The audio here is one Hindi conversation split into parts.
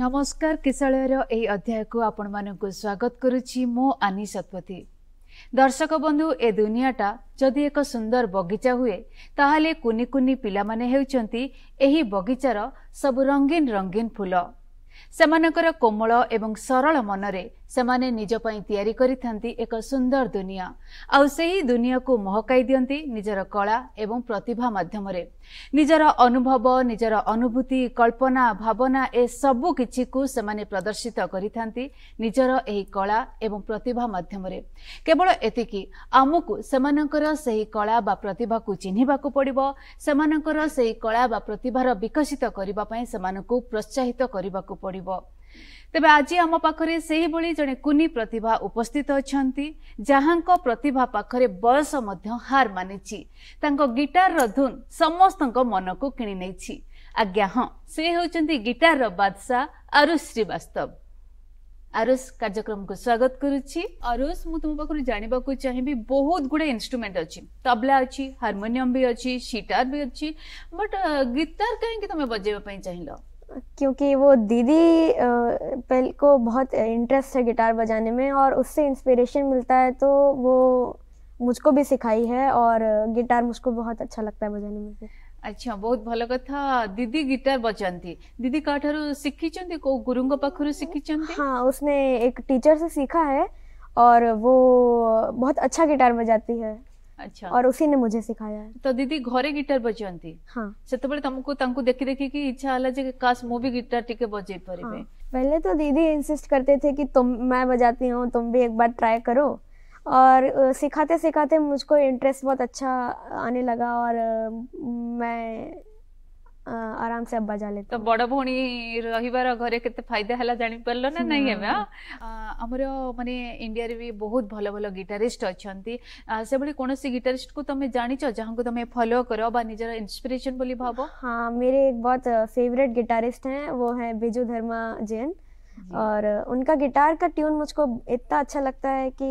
ନମସ୍କାର କିଶାଳୟର ଏହି ଅଧ୍ୟାୟକୁ ଆପଣମାନଙ୍କୁ ସ୍ୱାଗତ କରୁଛି ମୁଁ ଆନି ଶତପଥୀ ଦର୍ଶକ ବନ୍ଧୁ ଏ ଦୁନିଆଟା ଯଦି ଏକ ସୁନ୍ଦର ବଗିଚା ହୁଏ ତାହେଲେ କୁନି କୁନି ପିଲାମାନେ ହେଉଛନ୍ତି ଏହି ବଗିଚାର ସବୁ ରଙ୍ଗୀନ ରଙ୍ଗୀନ ଫୁଲ ସେମାନଙ୍କର କୋମଳ ଏବଂ ସରଳ ମନରେ ସେମାନେ ନିଜ ପାଇଁ ତିଆରି କରିଥାନ୍ତି ଏକ ସୁନ୍ଦର ଦୁନିଆ ଆଉ ସେହି ଦୁନିଆକୁ ମହକାଇ ଦିଅନ୍ତି ନିଜର କଳା ଏବଂ ପ୍ରତିଭା ମାଧ୍ୟମରେ ନିଜର ଅନୁଭବ ନିଜର ଅନୁଭୂତି କଳ୍ପନା ଭାବନା ଏସବୁ କିଛିକୁ ସେମାନେ ପ୍ରଦର୍ଶିତ କରିଥାନ୍ତି ନିଜର ଏହି କଳା ଏବଂ ପ୍ରତିଭା ମାଧ୍ୟମରେ କେବଳ ଏତିକି ଆମକୁ ସେମାନଙ୍କର ସେହି କଳା ବା ପ୍ରତିଭାକୁ ଚିହ୍ନିବାକୁ ପଡ଼ିବ ସେମାନଙ୍କର ସେହି କଳା ବା ପ୍ରତିଭାର ବିକଶିତ କରିବା ପାଇଁ ସେମାନଙ୍କୁ ପ୍ରୋତ୍ସାହିତ କରିବାକୁ ପଡ଼ିବ तपाईँ आज आम पाखर सहीभरि जन कु प्रतिभा उपस्थित अहिले जहाँको प्रतिभा बयस पाखेर बयसानिङ गिटार र धुन समस्त मनको कि नै आज्ञा हेपछि गिटार र बादशा अरु श्रीवास्तव कार्यक्रम को स्वागत गरु अन्त तपाईँ पार्सु जाँदाखेरि चाहिँ बहुत गुडा इन्सट्रुमेन्ट अन् तबला अहि हारमोनियम भी भी अँ बट गिटार काहीँक तपाईँ बजेप क्योंकि वो दीदी पहल को बहुत इंटरेस्ट है गिटार बजाने में और उससे इंस्पिरेशन मिलता है तो वो मुझको भी सिखाई है और गिटार मुझको बहुत अच्छा लगता है बजाने में अच्छा बहुत भल कथा दीदी गिटार बजाती दीदी का सीखी को गुरु पाखु सीखी हाँ उसने एक टीचर से सीखा है और वो बहुत अच्छा गिटार बजाती है अच्छा और उसी ने मुझे सिखाया है तो दीदी घरे गिटार बजाती हां सेते बले तुमको तांको देखि देखि की इच्छा आला जे काश मो भी गिटार टिके बजे परबे हाँ। पहले तो दीदी इंसिस्ट करते थे कि तुम मैं बजाती हूं तुम भी एक बार ट्राई करो और सिखाते सिखाते मुझको इंटरेस्ट बहुत अच्छा आने लगा और मैं आराम से अब बजा तो बड़ भौणी रहिबार घरे केते फायदा हला जानि परलो ना नाही एमे हमर माने इंडिया रे भी बहुत भलो भलो गिटारिस्ट अछंती से कौन कोनोसी गिटारिस्ट को तमे जानिचो जहां को तमे फॉलो करो बा निजर इंस्पिरेशन बोली भाबो हां मेरे एक बहुत फेवरेट गिटारिस्ट हैं वो हैं बिजू धर्मा जैन और उनका गिटार का ट्यून मुझको इतना अच्छा लगता है कि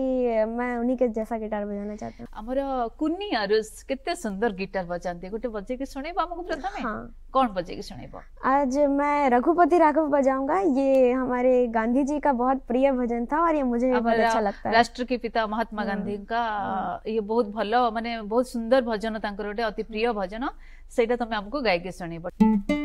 मैं उन्हीं के जैसा गिटार बजाना चाहती हूँ आमर कुन्नी अरुस कितने सुंदर गिटार बजाते हैं गोटे बजे के सुने हमको प्रथम हाँ कौन बजे के सुने आज मैं रघुपति राघव बजाऊंगा ये हमारे गांधी जी का बहुत प्रिय भजन था और ये मुझे बहुत अच्छा लगता है राष्ट्र के पिता महात्मा हम्म। गांधी का हम्म। ये बहुत भल माने बहुत सुंदर भजन तांकर गोटे अति प्रिय भजन ସେଇଟା हम्म। ତମେ तो गाय के ଶୁଣିବ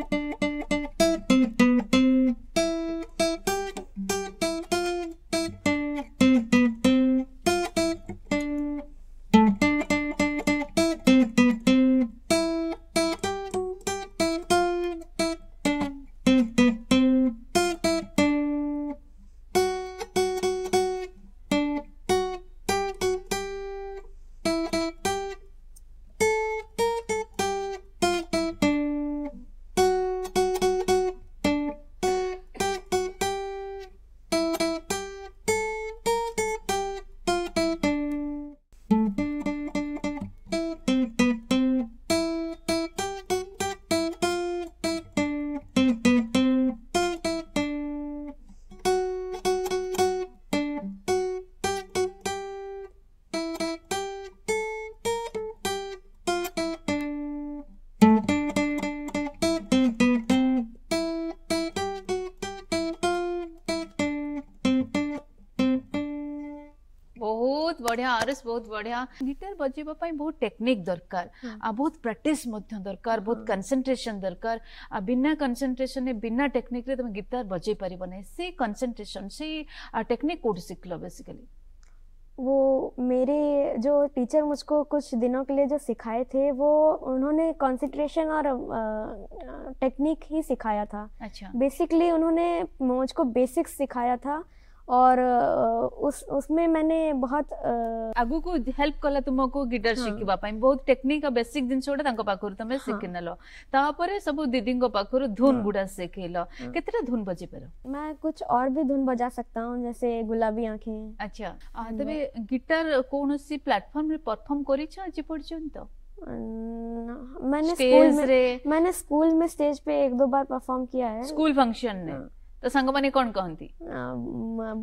आरएस बहुत बढ़िया गिटार बजेवा बहुत टेक्निक दरकार हाँ। आ बहुत प्रैक्टिस दरकार बहुत कंसंट्रेशन हाँ। दरकार आ बिना कंसंट्रेशन बिना टेक्निक रे तुम गिटार बजे पार ना से कंसंट्रेशन से टेक्निक कोड सीख लो बेसिकली वो मेरे जो टीचर मुझको कुछ दिनों के लिए जो सिखाए थे वो उन्होंने कंसंट्रेशन और टेक्निक ही सिखाया था अच्छा बेसिकली उन्होंने मुझको बेसिक्स सिखाया था और उस उसमें मैंने बहुत आगु को हेल्प कला तुमको गिटार हाँ। शिखा बहुत टेक्निक बेसिक जिन गुड़ा पाखु तुम हाँ। शिखिनेल तापर सब दीदी को पाखुर धुन हाँ। गुड़ा शिखेल हाँ। केतेटा धुन बजे पर मैं कुछ और भी धुन बजा सकता हूं जैसे गुलाबी आंखें अच्छा हम्म। तबे गिटार कोनोसी प्लेटफार्म कौन सी प्लाटफर्म परफर्म कर पर्यटन मैंने स्कूल में मैंने स्कूल में स्टेज पे एक दो बार परफॉर्म किया है स्कूल फंक्शन में तो संग मैंने कौन कहती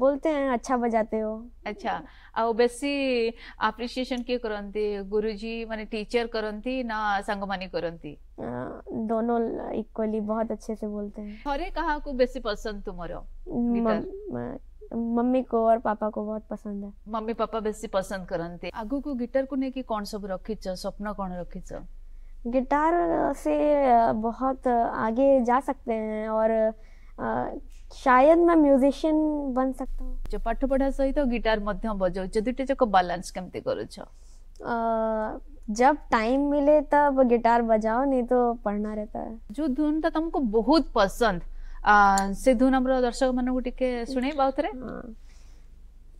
बोलते हैं अच्छा बजाते हो अच्छा आ बेसी आप्रिसिएशन के करती गुरुजी माने टीचर करती ना संग मैंने करती दोनों इक्वली बहुत अच्छे से बोलते हैं थोरे कहा को बेसी पसंद तुम्हारा मम्मी को और पापा को बहुत पसंद है मम्मी पापा बेसी पसंद करते आगु को गिटार को ने की कौन सब रखी छ स्वप्न कौन छ गिटार से बहुत आगे जा सकते हैं और शायद मैं म्यूजिशियन बन सकता हूँ जो पाठ पढ़ा सहित तो गिटार मध्य बजाओ दुईटा जाक बालांस केमती कर जब टाइम मिले तब गिटार बजाओ नहीं तो पढ़ना रहता है जो धुन तो तुमको बहुत पसंद आ, से धुन हम दर्शक मानक शुणे बाउथ रे हाँ।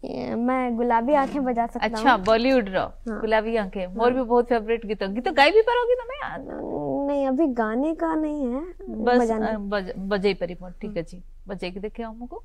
मैं गुलाबी आंखें बजा सकता अच्छा बॉलीवुड रो हाँ। गुलाबी आंखें हाँ। और भी बहुत फेवरेट गीत गीत तो गाई भी पारोगी तुम्हें तो नहीं अभी गाने का नहीं है बस बज, बजे परिमोट ठीक है जी बजे के देखे हमको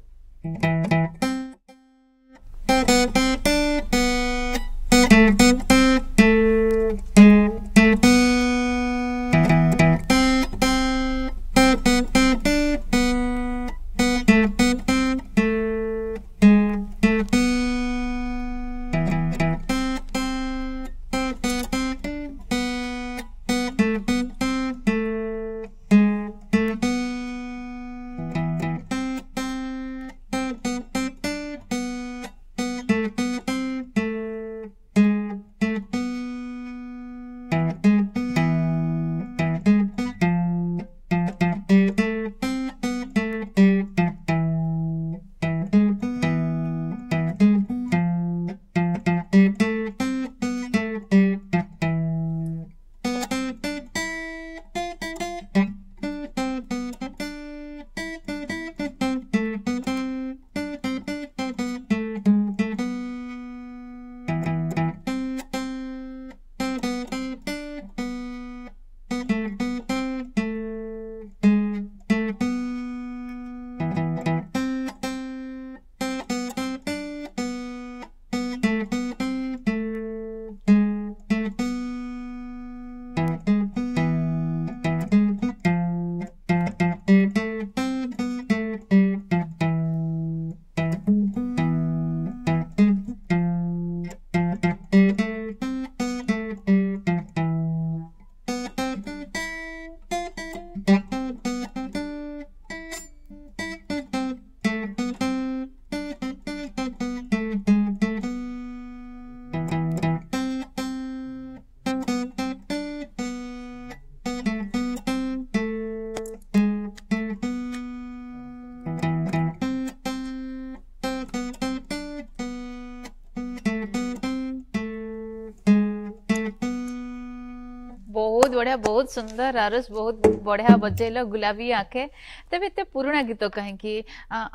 ବଢ଼ିଆ ବହୁତ ସୁନ୍ଦର ଆରସ୍ ବହୁତ ବଢ଼ିଆ ବଜେଇଲ ଗୁଲାବୀ ଆଖେ ତେବେ ଏତେ ପୁରୁଣା ଗୀତ କାହିଁକି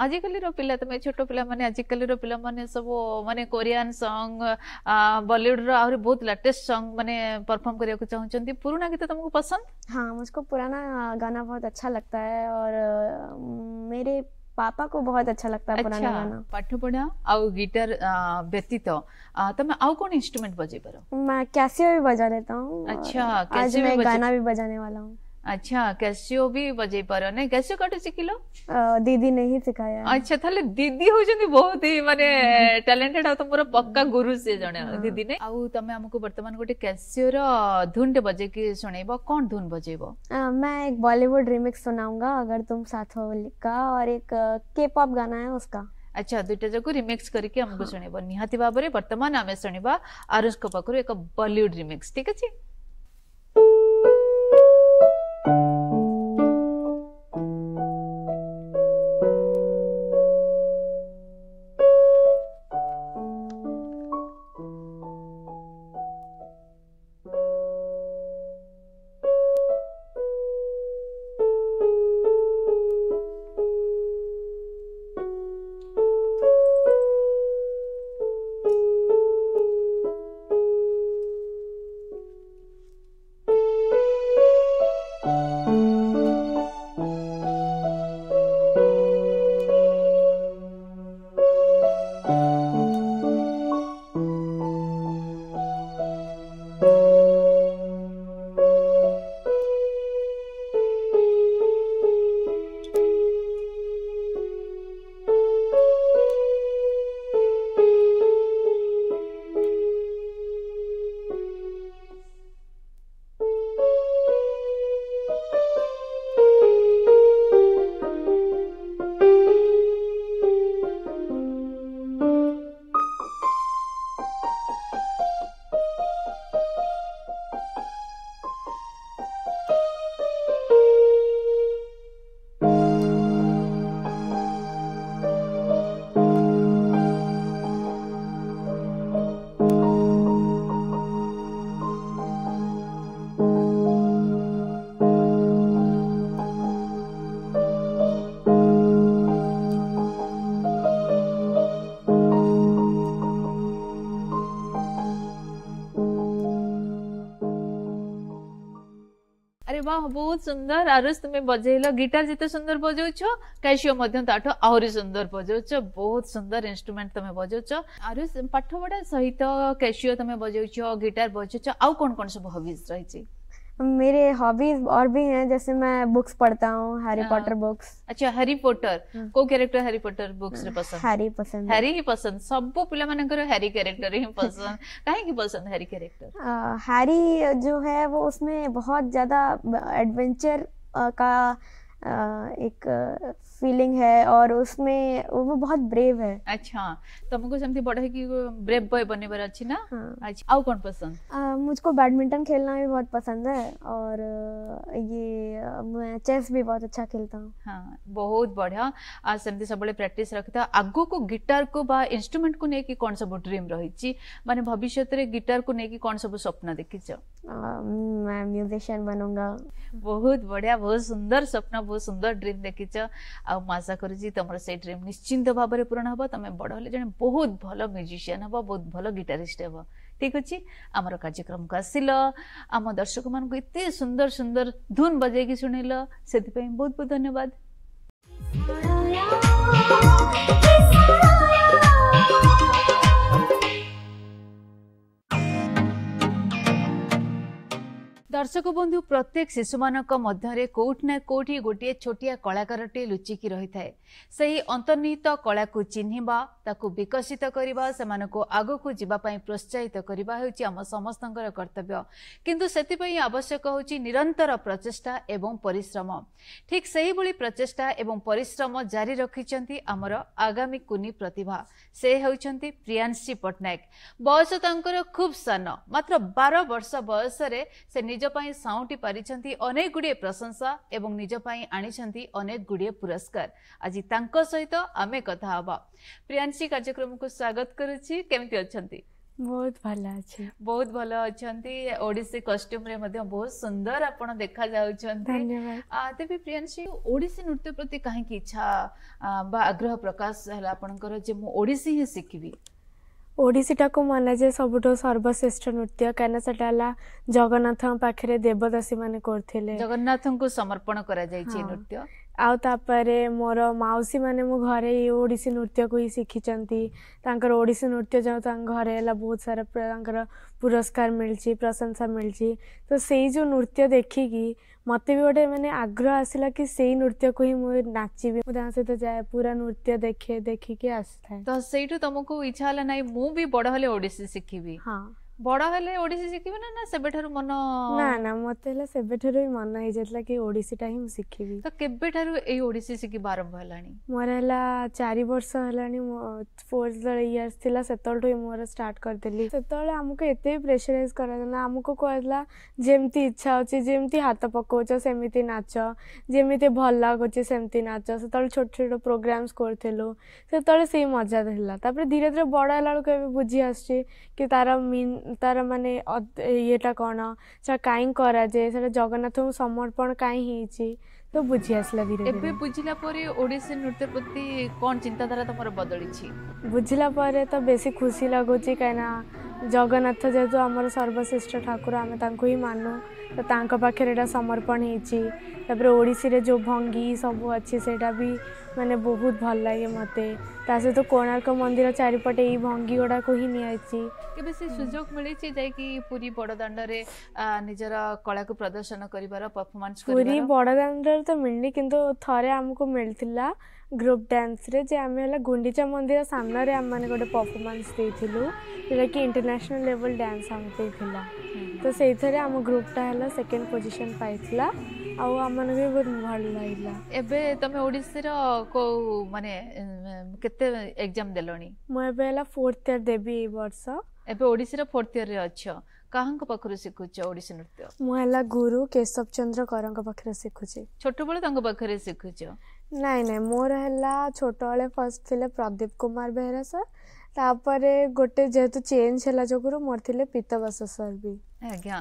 ଆଜିକାଲିର ପିଲା ତମେ ଛୋଟ ପିଲାମାନେ ଆଜିକାଲିର ପିଲାମାନେ ସବୁ ମାନେ କୋରିଆନ୍ ସଙ୍ଗ ବଲିଉଡ଼ର ଆହୁରି ବହୁତ ଲାଟେଷ୍ଟ ସଙ୍ଗ ମାନେ परफॉर्म करने को चाहते पुराना गीत तुमको पसंद हाँ मुझको पुराना गाना बहुत अच्छा लगता है और मेरे पापा को बहुत अच्छा लगता है पुराना अच्छा, गाना पाठ पढ़ा आउ गिटार व्यतीत तुम आउ कौन इंस्ट्रूमेंट बजे पर मैं कैसे भी बजा लेता हूँ अच्छा आज मैं गाना भी बजाने वाला हूँ अच्छा कैसियो भी बजे पर ने कैसियो काटो शिखिलो दीदी ने ही सिखाया अच्छा थले दीदी हो होजनी बहुत ही माने टैलेंटेड हम्म। आ तो मोर पक्का गुरु से जने हाँ। दीदी ने आउ तमे हमको वर्तमान गोटे कैसियो रो धुन बजे के सुनेबो कोन धुन बजेबो मैं एक बॉलीवुड रिमिक्स सुनाऊंगा अगर तुम साथ हो का और एक केपॉप गाना है उसका अच्छा दुटा जको रिमिक्स करके हमको सुनेबो निहाती भाव वर्तमान आमे सुनेबा आरुष को पाखु एक बॉलीवुड रिमिक्स ठीक अच्छे ବାହ ବହୁତ ସୁନ୍ଦର ଆରୁଷ ତୁମେ ବଜେଇଲ ଗିଟାର ଯେତେ ସୁନ୍ଦର ବଜଉଛ କ୍ୟାସିଓ ମଧ୍ୟ ତାଠୁ ଆହୁରି ସୁନ୍ଦର ବଜଉଛ ବହୁତ ସୁନ୍ଦର ଇନଷ୍ଟ୍ରୁମେଣ୍ଟ ତୁମେ ବଜଉଛ ଆରୁଷ ପାଠପଢ଼ା ସହିତ କ୍ୟାସିଓ ତୁମେ ବଜଉଛ ଗିଟାର ବଜଉଛ ଆଉ କ'ଣ କ'ଣ ସବୁ ହବିଜ୍ ରହିଛି मेरे हॉबीज और भी हैं जैसे मैं बुक्स पढ़ता हूँ हैरी पॉटर बुक्स अच्छा हैरी पॉटर को कैरेक्टर हैरी पॉटर बुक्स रे पसंद हैरी पसंद हैरी ही पसंद सब पिला करो हैरी कैरेक्टर ही पसंद काहे की पसंद हैरी कैरेक्टर हैरी जो है वो उसमें बहुत ज्यादा एडवेंचर का एक फीलिंग है और उसमें वो बहुत ब्रेव है अच्छा तुमको सेमती बड़ा है कि ब्रेव बॉय बनने पर अच्छी ना हाँ। अच्छा आउ कौन पसंद आ, मुझको बैडमिंटन खेलना भी बहुत पसंद है और ये मैं चेस भी बहुत अच्छा खेलता हूँ हाँ बहुत बढ़िया आ सेमती सब बड़े प्रैक्टिस रखता आगो को गिटार को बा इंस्ट्रूमेंट को लेके कौन सब ड्रीम रही माने भविष्य रे गिटार को लेके कौन सब स्वप्न छ मैं म्यूजिशियन बनूंगा बहुत बढ़िया बहुत सुंदर सपना बहुत सुंदर ड्रीम देखी छ ଆଉ ମୁଁ ଆଶା କରୁଛି ତୁମର ସେଇ ଡ୍ରିମ୍ ନିଶ୍ଚିନ୍ତ ଭାବରେ ପୂରଣ ହେବ ତୁମେ ବଡ଼ ହେଲେ ଜଣେ ବହୁତ ଭଲ ମ୍ୟୁଜିସିଆନ୍ ହେବ ବହୁତ ଭଲ ଗିଟାରିଷ୍ଟ ହେବ ଠିକ୍ ଅଛି ଆମର କାର୍ଯ୍ୟକ୍ରମକୁ ଆସିଲ ଆମ ଦର୍ଶକମାନଙ୍କୁ ଏତେ ସୁନ୍ଦର ସୁନ୍ଦର ଧୁନ୍ ବଜାଇକି ଶୁଣେଇଲ ସେଥିପାଇଁ ବହୁତ ବହୁତ ଧନ୍ୟବାଦ ଦର୍ଶକ ବନ୍ଧୁ ପ୍ରତ୍ୟେକ ଶିଶୁମାନଙ୍କ ମଧ୍ୟରେ କେଉଁଠି ନା କେଉଁଠି ଗୋଟିଏ ଛୋଟିଆ କଳାକାରଟିଏ ଲୁଚିକି ରହିଥାଏ ସେହି ଅନ୍ତର୍ନିହିତ କଳାକୁ ଚିହ୍ନିବା ତାକୁ ବିକଶିତ କରିବା ସେମାନଙ୍କୁ ଆଗକୁ ଯିବା ପାଇଁ ପ୍ରୋତ୍ସାହିତ କରିବା ହେଉଛି ଆମ ସମସ୍ତଙ୍କର କର୍ତ୍ତବ୍ୟ କିନ୍ତୁ ସେଥିପାଇଁ ଆବଶ୍ୟକ ହେଉଛି ନିରନ୍ତର ପ୍ରଚେଷ୍ଟା ଏବଂ ପରିଶ୍ରମ ଠିକ୍ ସେହିଭଳି ପ୍ରଚେଷ୍ଟା ଏବଂ ପରିଶ୍ରମ ଜାରି ରଖିଛନ୍ତି ଆମର ଆଗାମୀ କୁନି ପ୍ରତିଭା ସେ ହେଉଛନ୍ତି ପ୍ରିୟାଂଶୀ ପଟ୍ଟନାୟକ ବୟସ ତାଙ୍କର ଖୁବ୍ ସାନ ମାତ୍ର ବାର ବର୍ଷ ବୟସରେ ସେ ନିଜ ପାଇଁ ସାଉଁଟି ପାରିଛନ୍ତି ଅନେକ ଗୁଡ଼ିଏ ପ୍ରଶଂସା ଏବଂ ନିଜ ପାଇଁ ଆଣିଛନ୍ତି ଅନେକ ଗୁଡ଼ିଏ ପୁରସ୍କାର ଆଜି ତାଙ୍କ ସହିତ ଆମେ କଥା ହେବା ପ୍ରିୟାଂଶୀ କାର୍ଯ୍ୟକ୍ରମକୁ ସ୍ୱାଗତ କରୁଛି କେମିତି ଅଛନ୍ତି ବହୁତ ଭଲ ଅଛି ବହୁତ ଭଲ ଅଛନ୍ତି ଓଡ଼ିଶୀ କଷ୍ଟ୍ୟୁମ୍ରେ ମଧ୍ୟ ବହୁତ ସୁନ୍ଦର ଆପଣ ଦେଖାଯାଉଛନ୍ତି ତେବେ ପ୍ରିୟାଂଶୀ ଓଡ଼ିଶୀ ନୃତ୍ୟ ପ୍ରତି କାହିଁକି ଇଚ୍ଛା ବା ଆଗ୍ରହ ପ୍ରକାଶ ହେଲା ଆପଣଙ୍କର ଯେ ମୁଁ ଓଡ଼ିଶୀ ହିଁ ଶିଖିବି ଓଡ଼ିଶୀଟାକୁ ମନାଯାଏ ସବୁଠୁ ସର୍ବଶ୍ରେଷ୍ଠ ନୃତ୍ୟ କାହିଁକିନା ସେଟା ହେଲା ଜଗନ୍ନାଥଙ୍କ ପାଖରେ ଦେବଦାସୀମାନେ କରୁଥିଲେ ଜଗନ୍ନାଥଙ୍କୁ ସମର୍ପଣ କରାଯାଇଛି ନୃତ୍ୟ ଆଉ ତାପରେ ମୋର ମାଉସୀମାନେ ମୋ ଘରେ ଏଇ ଓଡ଼ିଶୀ ନୃତ୍ୟକୁ ହିଁ ଶିଖିଛନ୍ତି ତାଙ୍କର ଓଡ଼ିଶୀ ନୃତ୍ୟ ଯେଉଁ ତାଙ୍କ ଘରେ ହେଲା ବହୁତ ସାରା ତାଙ୍କର ପୁରସ୍କାର ମିଳିଛି ପ୍ରଶଂସା ମିଳିଛି ତ ସେଇ ଯେଉଁ ନୃତ୍ୟ ଦେଖିକି ମୋତେ ବି ଗୋଟେ ମାନେ ଆଗ୍ରହ ଆସିଲା କି ସେଇ ନୃତ୍ୟକୁ ହିଁ ମୁଁ ନାଚିବି ମୁଁ ତାଙ୍କ ସହିତ ଯାଏ ପୁରା ନୃତ୍ୟ ଦେଖେ ଦେଖିକି ଆସିଥାଏ ତ ସେଇଠୁ ତମକୁ ଇଚ୍ଛା ହେଲା ନାହିଁ ମୁଁ ବି ବଡ଼ ହେଲେ ଓଡ଼ିଶୀ ଶିଖିବି ହଁ বড় হলে ওড়িশি শিখিবে না না সেবেঠারু মন না না মতে হলে সেবেঠারু মন হই যাইতলা কি ওড়িশিটা হি শিখিবি তো কেবেঠারু এই ওড়িশি শিখিবা আরম্ভ হলানি মোর হেলা 4 বর্ষ হলানি 4th ইয়ার্স থিলা সেতলটো মোর স্টার্ট করদেলি সেতলে আমকো এতে প্রেশরাইজ করা না আমকো কইলা যেমতি ইচ্ছা হচ্ছে যেমতি হাত পকাউছ সেমিতি নাচ যেমিতি ভাল লাগুছে সেমতি নাচ সেতলে ছোট ছোট প্রোগ্রামস করতেলো সেতলে সেই মজা দেলা তারপরে ধীরে ধীরে বড় হেলা বেলকে বুঝি আসছে কি তার মিন ତାର ମାନେ ଇଏଟା କ'ଣ ସେଟା କାହିଁ କରାଯାଏ ସେଟା ଜଗନ୍ନାଥଙ୍କୁ ସମର୍ପଣ କାହିଁ ହେଇଛି ତ ବୁଝି ଆସିଲା ଧୀରେ ଏବେ ବୁଝିଲା ପରେ ଓଡ଼ିଶୀ ନୃତ୍ୟ ପ୍ରତି କ'ଣ ଚିନ୍ତାଧାରା ତମର ବଦଳିଛି ବୁଝିଲା ପରେ ତ ବେଶୀ ଖୁସି ଲାଗୁଛି କାହିଁକିନା ଜଗନ୍ନାଥ ଯେହେତୁ ଆମର ସର୍ବଶ୍ରେଷ୍ଠ ଠାକୁର ଆମେ ତାଙ୍କୁ ହିଁ ମାନୁ ତ ତାଙ୍କ ପାଖରେ ଏଇଟା ସମର୍ପଣ ହେଇଛି ତାପରେ ଓଡ଼ିଶୀରେ ଯେଉଁ ଭଙ୍ଗୀ ସବୁ ଅଛି ସେଇଟା ବି ମାନେ ବହୁତ ଭଲ ଲାଗେ ମୋତେ ତା ସହିତ କୋଣାର୍କ ମନ୍ଦିର ଚାରିପଟେ ଏଇ ଭଙ୍ଗୀ ଗୁଡ଼ାକୁ ହିଁ ନିଆଯାଇଛି କେବେ ସେ ସୁଯୋଗ ମିଳିଛି ଯାଇକି ପୁରୀ ବଡ଼ଦାଣ୍ଡରେ ନିଜର କଳାକୁ ପ୍ରଦର୍ଶନ କରିବାର ପରଫର୍ମାନ୍ସ ପୁରୀ ବଡ଼ଦାଣ୍ଡରେ ତ ମିଳିନି କିନ୍ତୁ ଥରେ ଆମକୁ ମିଳିଥିଲା ଗ୍ରୁପ୍ ଡ୍ୟାନ୍ସରେ ଯେ ଆମେ ହେଲା ଗୁଣ୍ଡିଚା ମନ୍ଦିର ସାମ୍ନାରେ ଆମମାନେ ଗୋଟେ ପରଫର୍ମାନ୍ସ ଦେଇଥିଲୁ ଯେଉଁଟାକି ଇଣ୍ଟରନ୍ୟାସନାଲ୍ ଲେଭଲ୍ ଡ୍ୟାନ୍ସ ଆମର ଦେଇଥିଲା ତ ସେଇଥିରେ ଆମ ଗ୍ରୁପ୍ଟା ହେଲା ସେକେଣ୍ଡ ପୋଜିସନ୍ ପାଇଥିଲା ଆଉ ଆମମାନଙ୍କୁ ବି ବହୁତ ଭଲ ଲାଗିଲା ଏବେ ତମେ ଓଡ଼ିଶୀର କେଉଁ ମାନେ କେତେ ଏକ୍ଜାମ୍ ଦେଲଣି ମୁଁ ଏବେ ହେଲା ଫୋର୍ଥ ଇୟର୍ ଦେବି ଏଇ ବର୍ଷ ଏବେ ଓଡ଼ିଶୀର ଫୋର୍ଥ ଇୟର୍ରେ ଅଛ କାହାଙ୍କ ପାଖରୁ ଶିଖୁଛ ଓଡ଼ିଶୀ ନୃତ୍ୟ ମୁଁ ହେଲା ଗୁରୁ କେଶବ ଚନ୍ଦ୍ର କରଙ୍କ ପାଖରେ ଶିଖୁଛି ଛୋଟବେଳେ ତାଙ୍କ ପାଖରେ ଶିଖୁଛ ନାଇଁ ନାଇଁ ମୋର ହେଲା ଛୋଟବେଳେ ଫାର୍ଷ୍ଟ ଥିଲେ ପ୍ରଦୀପ କୁମାର ବେହେରା ସାର୍ ତାପରେ ଗୋଟେ ଯେହେତୁ ଚେଞ୍ଜ ହେଲା ଯୋଗୁରୁ ମୋର ଥିଲେ ପିତବାସ ସାର୍ ବି ଆଜ୍ଞା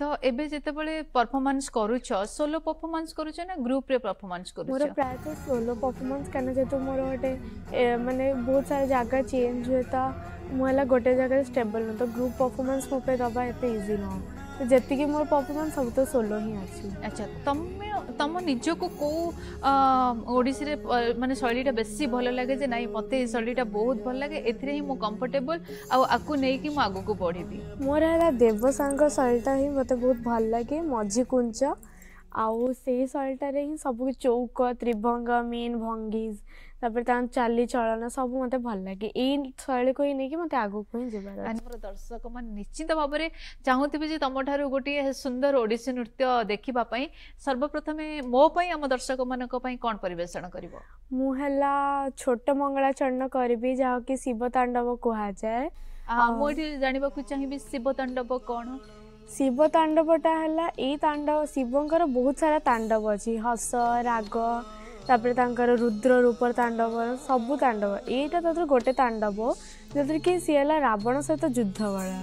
ତ ଏବେ ଯେତେବେଳେ ପରଫର୍ମାନ୍ସ କରୁଛ ସୋଲୋ ପରଫର୍ମାନ୍ସ କରୁଛ ନା ଗ୍ରୁପରେ ପରଫର୍ମାନ୍ସ କରୁଛ ମୋର ପ୍ରାୟତଃ ସୋଲୋ ପରଫର୍ମାନ୍ସ କାରଣ ଯେହେତୁ ମୋର ଗୋଟେ ମାନେ ବହୁତ ସାରା ଜାଗା ଚେଞ୍ଜ ହୁଏ ତ ମୁଁ ହେଲା ଗୋଟେ ଜାଗାରେ ଷ୍ଟେବଲ୍ ନୁହଁ ତ ଗ୍ରୁପ୍ ପରଫର୍ମାନ୍ସ ମୋ ପାଇଁ ଦେବା ଏତେ ଇଜି ନୁହଁ ଯେତିକି ମୋର ପରଫର୍ମାନ୍ସ ସବୁ ତ ସୋଲୋ ହିଁ ଅଛି ଆଚ୍ଛା ତମେ ତମ ନିଜକୁ କେଉଁ ଓଡ଼ିଶୀରେ ମାନେ ଶୈଳୀଟା ବେଶୀ ଭଲ ଲାଗେ ଯେ ନାଇଁ ମୋତେ ଏ ଶୈଳୀଟା ବହୁତ ଭଲ ଲାଗେ ଏଥିରେ ହିଁ ମୁଁ କମ୍ଫର୍ଟେବଲ୍ ଆଉ ଆକୁ ନେଇକି ମୁଁ ଆଗକୁ ବଢ଼ିବି ମୋର ହେଲା ଦେବସାଙ୍ଗ ଶୈଳୀଟା ହିଁ ମୋତେ ବହୁତ ଭଲ ଲାଗେ ମଝି କୁଞ୍ଚ ଆଉ ସେଇ ଶୈଳୀଟାରେ ହିଁ ସବୁ ଚୌକ ତ୍ରିଭଙ୍ଗ ମେନ୍ ଭଙ୍ଗୀଜ୍ ତାପରେ ତାଙ୍କ ଚାଲିଚଳନ ସବୁ ମୋତେ ଭଲ ଲାଗେ ଏଇ ଶୈଳୀକୁ ହିଁ ନେଇକି ମୋତେ ଆଗକୁ ହିଁ ଯିବାର ଆମର ଦର୍ଶକମାନେ ନିଶ୍ଚିତ ଭାବରେ ଚାହୁଁଥିବେ ଯେ ତମଠାରୁ ଗୋଟିଏ ସୁନ୍ଦର ଓଡ଼ିଶୀ ନୃତ୍ୟ ଦେଖିବା ପାଇଁ ସର୍ବପ୍ରଥମେ ମୋ ପାଇଁ ଆମ ଦର୍ଶକମାନଙ୍କ ପାଇଁ କ'ଣ ପରିବେଷଣ କରିବ ମୁଁ ହେଲା ଛୋଟ ମଙ୍ଗଳାଚରଣ କରିବି ଯାହାକି ଶିବ ତାଣ୍ଡବ କୁହାଯାଏ ମୁଁ ଏଠି ଜାଣିବାକୁ ଚାହିଁବି ଶିବ ତାଣ୍ଡବ କ'ଣ ଶିବ ତାଣ୍ଡବଟା ହେଲା ଏଇ ତାଣ୍ଡବ ଶିବଙ୍କର ବହୁତ ସାରା ତାଣ୍ଡବ ଅଛି ହସ ରାଗ ତାପରେ ତାଙ୍କର ରୁଦ୍ର ରୂପ ତାଣ୍ଡବ ସବୁ ତାଣ୍ଡବ ଏଇଟା ତା'ଦେହରେ ଗୋଟେ ତାଣ୍ଡବ ଯେଉଁଥିରେ କି ସିଏ ହେଲା ରାବଣ ସହିତ ଯୁଦ୍ଧ କଳା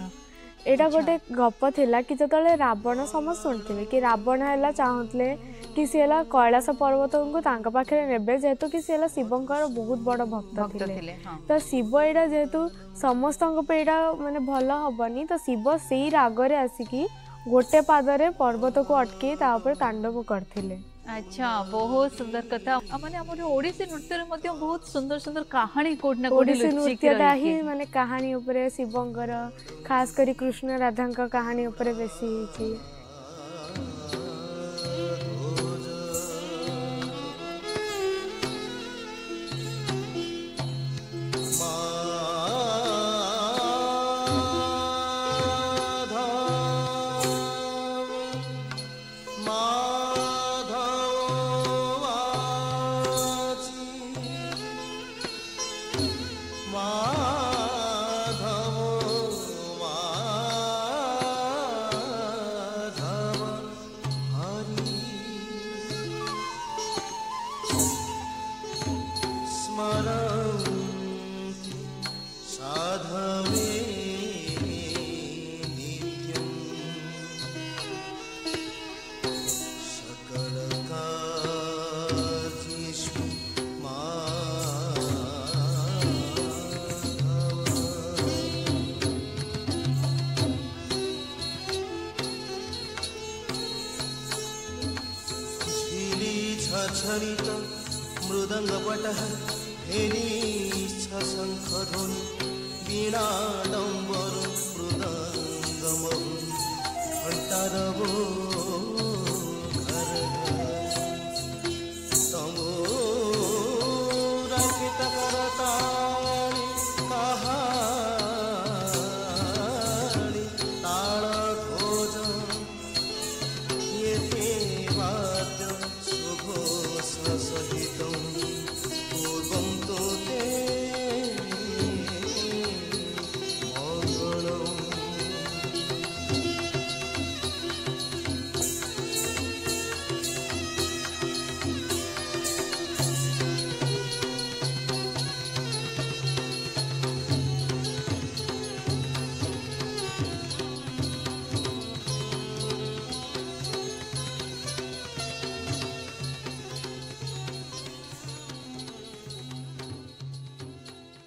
ଏଇଟା ଗୋଟେ ଗପ ଥିଲା କି ଯେତେବେଳେ ରାବଣ ସମସ୍ତେ ଶୁଣିଥିଲେ କି ରାବଣ ହେଲା ଚାହୁଁଥିଲେ କି ସିଏ ହେଲା କୈଳାସ ପର୍ବତଙ୍କୁ ତାଙ୍କ ପାଖରେ ନେବେ ଯେହେତୁ କି ସିଏ ହେଲା ଶିବଙ୍କର ବହୁତ ବଡ଼ ଭକ୍ତ ଥିଲେ ତ ଶିବ ଏଇଟା ଯେହେତୁ ସମସ୍ତଙ୍କ ପାଇଁ ଏଇଟା ମାନେ ଭଲ ହବନି ତ ଶିବ ସେଇ ରାଗରେ ଆସିକି ଗୋଟେ ପାଦରେ ପର୍ବତକୁ ଅଟକି ତା ଉପରେ ତାଣ୍ଡବ କରିଥିଲେ ଆଚ୍ଛା ବହୁତ ସୁନ୍ଦର କଥା ମାନେ ଆମର ଓଡ଼ିଶୀ ନୃତ୍ୟରେ ମଧ୍ୟ ବହୁତ ସୁନ୍ଦର ସୁନ୍ଦର କାହାଣୀ କୋଉଠି ନା କୋଉଠି ଓଡ଼ିଶୀ ନୃତ୍ୟଟା ହିଁ ମାନେ କାହାଣୀ ଉପରେ ଶିବଙ୍କର ଖାସ କରି କୃଷ୍ଣ ରାଧାଙ୍କ କାହାଣୀ ଉପରେ ବେଶୀ ହେଇଛି Mom.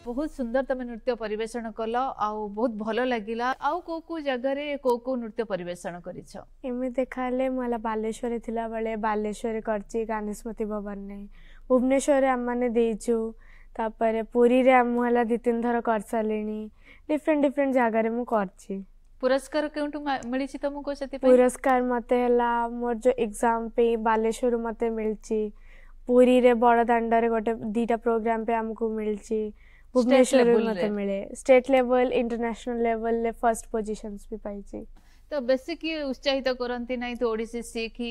ବହୁତ ସୁନ୍ଦର ତମେ ନୃତ୍ୟ ପରିବେଷଣ କଲ ଆଉ ବହୁତ ଭଲ ଲାଗିଲା ଆଉ କୋଉ କୋଉ ଜାଗାରେ କୋଉ କୋଉ ନୃତ୍ୟ ପରିବେଷଣ କରିଛ ଏମିତି ଦେଖାହେଲେ ମୁଁ ହେଲା ବାଲେଶ୍ୱରରେ ଥିଲାବେଳେ ବାଲେଶ୍ୱରରେ କରିଛି ଗାନେଶମତୀ ଭବନରେ ଭୁବନେଶ୍ୱରରେ ଆମମାନେ ଦେଇଛୁ ତାପରେ ପୁରୀରେ ମୁଁ ହେଲା ଦୁଇ ତିନି ଥର କରିସାରିଲିଣି ଡିଫରେଣ୍ଟ ଡିଫରେଣ୍ଟ ଜାଗାରେ ମୁଁ କରିଛି ପୁରସ୍କାର କେଉଁଠୁ ମିଳିଛି ତମକୁ ସେଥିପାଇଁ ପୁରସ୍କାର ମୋତେ ହେଲା ମୋର ଯେଉଁ ଏକ୍ଜାମ୍ ପାଇଁ ବାଲେଶ୍ୱରରୁ ମୋତେ ମିଳିଛି ପୁରୀରେ ବଡ଼ଦାଣ୍ଡରେ ଗୋଟେ ଦୁଇଟା ପ୍ରୋଗ୍ରାମ୍ ପାଇଁ ଆମକୁ ମିଳିଛି भुवनेश्वर मिळेल state level international level first positions B पाहिजे ତ ବେଶୀ କିଏ ଉତ୍ସାହିତ କରନ୍ତି ନାହିଁ ତୁ ଓଡ଼ିଶୀ ଶିଖ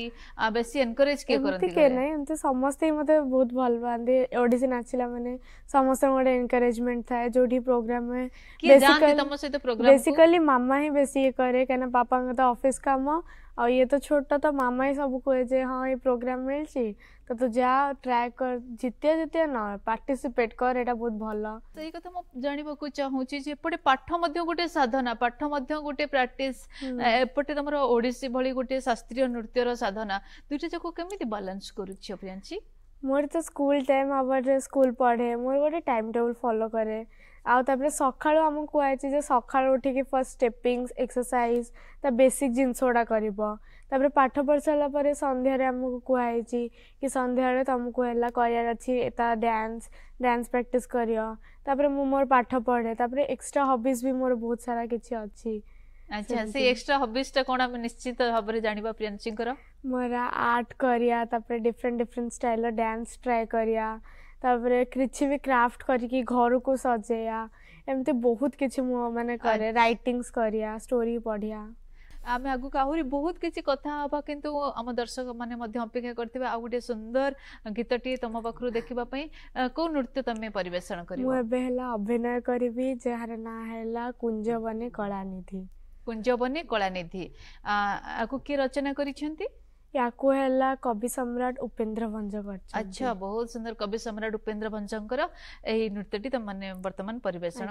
ବେଶୀ ଏନକରେଜ କିଏ କରନ୍ତି କିଏ ନାହିଁ ଏମିତି ସମସ୍ତେ ମୋତେ ବହୁତ ଭଲ ପାଆନ୍ତି ଓଡ଼ିଶୀ ନାଚିଲା ମାନେ ସମସ୍ତଙ୍କ ଗୋଟେ ଏନକରେଜମେଣ୍ଟ ଥାଏ ଯୋଉଠି ପ୍ରୋଗ୍ରାମ ହୁଏ ବେସିକାଲି ମାମା ହିଁ ବେଶୀ ଇଏ କରେ କାହିଁକିନା ପାପାଙ୍କ ତ ଅଫିସ କାମ और ये तो छोटा तो मामा ही सब कहे जे हाँ ये प्रोग्राम मिलची तो तू जा ट्राए कर जितिया जितिया न पार्टिसिपेट कर एटा बहुत भल सही कथा म जानिबा को चाहूची जे एपटे पाठ मध्य गोटे साधना पाठ मध्य गोटे प्रैक्टिस एपटे तमरो ओडिसी भली गोटे शास्त्रीय नृत्य रो साधना दुटा जको केमिति बैलेंस करूची प्रियांशी मोर तो स्कूल टाइम आवर स्कूल पढ़े मोर गोटे टाइम टेबल फॉलो करे ଆଉ ତାପରେ ସକାଳୁ ଆମକୁ କୁହାଯାଇଛି ଯେ ସକାଳୁ ଉଠିକି ଫାର୍ଷ୍ଟ ଷ୍ଟେପିଙ୍ଗ୍ ଏକ୍ସରସାଇଜ୍ ତା ବେସିକ୍ ଜିନିଷ ଗୁଡ଼ା କରିବ ତାପରେ ପାଠ ପଢ଼ି ସାରିଲା ପରେ ସନ୍ଧ୍ୟାରେ ଆମକୁ କୁହାଯାଇଛି କି ସନ୍ଧ୍ୟାବେଳେ ତୁମକୁ ହେଲା କରିବାର ଅଛି ତା ଡ୍ୟାନ୍ସ ଡ୍ୟାନ୍ସ ପ୍ରାକ୍ଟିସ୍ କରିବ ତାପରେ ମୁଁ ମୋର ପାଠ ପଢ଼େ ତାପରେ ଏକ୍ସଟ୍ରା ହବିଜ୍ ବି ମୋର ବହୁତ ସାରା କିଛି ଅଛି ଆଚ୍ଛା ସେ ଏକ୍ସଟ୍ରା ହବିଜ୍ଟା କ'ଣ ଆମେ ନିଶ୍ଚିତ ଭାବରେ ଜାଣିବା ପ୍ରିୟାଂଶୀଙ୍କର ମୋର ଆର୍ଟ କରିବା ତାପରେ ଡିଫରେଣ୍ଟ ଡିଫରେଣ୍ଟ ଷ୍ଟାଇଲର ଡ୍ୟାନ୍ସ ଟ୍ରାଏ କରିବା ତାପରେ କିଛି ବି କ୍ରାଫ୍ଟ କରିକି ଘରକୁ ସଜେଇବା ଏମିତି ବହୁତ କିଛି ମୁଁ ମାନେ କରେ ରାଇଟିଙ୍ଗସ୍ କରିବା ଷ୍ଟୋରୀ ପଢ଼ିବା ଆମେ ଆଗକୁ ଆହୁରି ବହୁତ କିଛି କଥା ହେବା କିନ୍ତୁ ଆମ ଦର୍ଶକମାନେ ମଧ୍ୟ ଅପେକ୍ଷା କରିଥିବା ଆଉ ଗୋଟେ ସୁନ୍ଦର ଗୀତଟିଏ ତମ ପାଖରୁ ଦେଖିବା ପାଇଁ କେଉଁ ନୃତ୍ୟ ତମେ ପରିବେଷଣ କରିବ ମୁଁ ଏବେ ହେଲା ଅଭିନୟ କରିବି ଯାହାର ନାଁ ହେଲା କୁଞ୍ଜବନୀ କଳାନିଧି କୁଞ୍ଜବନୀ କଳାନିଧି ଆକୁ କିଏ ରଚନା କରିଛନ୍ତି याकु हैला कवि सम्राट उपेन्द्र भंज करछ अच्छा बहुत सुंदर कवि सम्राट उपेन्द्र भंज नृत्य टी त बर्तमान वर्तमान परिवेषण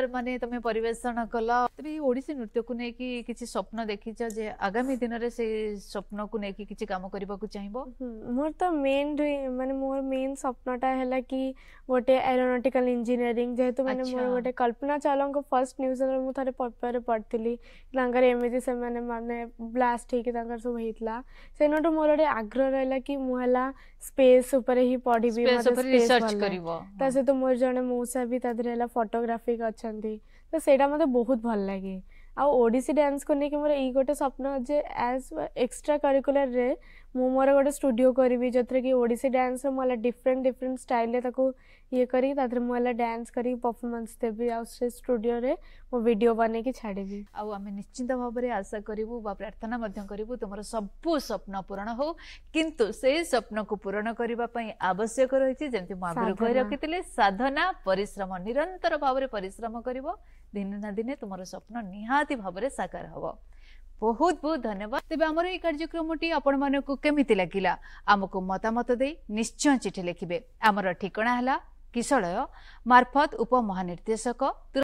ખબર મને તમે પરિવેષણ કલા ओडिसी नृत्य को नहीं कि स्वप्न देखी छ जे आगामी दिन रे से स्वप्न को नहीं कि काम करबा को चाहिबो मोर तो मेन माने मोर मेन स्वप्नटा हैला कि गोटे एरोनॉटिकल इंजीनियरिंग जे माने मोर गोटे कल्पना चालों को फर्स्ट न्यूज रे मु थारे पेपर पढ़तिली तांकर एमएजे से माने माने ब्लास्ट ठीक तांकर सब हेतला से नोट मोर रे आग्रह रहला कि मु हला स्पेस ऊपर ही पढ़ीबी स्पेस ऊपर रिसर्च करबो ता तो मोर जने मौसा भी तादरेला फोटोग्राफी का ତ ସେଇଟା ମୋତେ ବହୁତ ଭଲ ଲାଗେ ଆଉ ଓଡ଼ିଶୀ ଡ୍ୟାନ୍ସ କୁ ନେଇକି ମୋର ଏଇ ଗୋଟେ ସ୍ୱପ୍ନ ଯେ ଆଜ୍ ଏକ୍ସଟ୍ରା କରିକୁଲାରରେ ମୁଁ ମୋର ଗୋଟେ ଷ୍ଟୁଡ଼ିଓ କରିବି ଯେଉଁଥିରେ କି ଓଡ଼ିଶୀ ଡ୍ୟାନ୍ସର ମୁଁ ହେଲା ଡିଫରେଣ୍ଟ ଡିଫରେଣ୍ଟ ଷ୍ଟାଇଲରେ ତାକୁ ଇଏ କରି ତା ଦେହରେ ମୁଁ ହେଲା ଡ୍ୟାନ୍ସ କରି ପରଫର୍ମାନ୍ସ ଦେବି ଆଉ ସେ ଷ୍ଟୁଡ଼ିଓରେ ମୁଁ ଭିଡ଼ିଓ ବନେଇକି ଛାଡ଼ିବି ଆଉ ଆମେ ନିଶ୍ଚିନ୍ତ ଭାବରେ ଆଶା କରିବୁ ବା ପ୍ରାର୍ଥନା ମଧ୍ୟ କରିବୁ ତୁମର ସବୁ ସ୍ୱପ୍ନ ପୂରଣ ହେଉ କିନ୍ତୁ ସେହି ସ୍ୱପ୍ନକୁ ପୂରଣ କରିବା ପାଇଁ ଆବଶ୍ୟକ ରହିଛି ଯେମିତି ମୁଁ ଆଗରୁ କହି ରଖିଥିଲି ସାଧନା ପରିଶ୍ରମ ନିରନ୍ତର ଭାବରେ ପରିଶ୍ରମ କରିବ ଦିନେ ନା ଦିନେ ତୁମର ସ୍ୱପ୍ନ ନିହାତି ଭାବରେ ସାକାର ହେବ ବହୁତ ବହୁତ ଧନ୍ୟବାଦ ତେବେ ଆମର ଏହି କାର୍ଯ୍ୟକ୍ରମଟି ଆପଣମାନଙ୍କୁ କେମିତି ଲାଗିଲା ଆମକୁ ମତାମତ ଦେଇ ନିଶ୍ଚୟ ଚିଠି ଲେଖିବେ ଆମର ଠିକଣା ହେଲା किशोर मार्फत उपमहानिर्देशक